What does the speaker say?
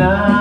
love.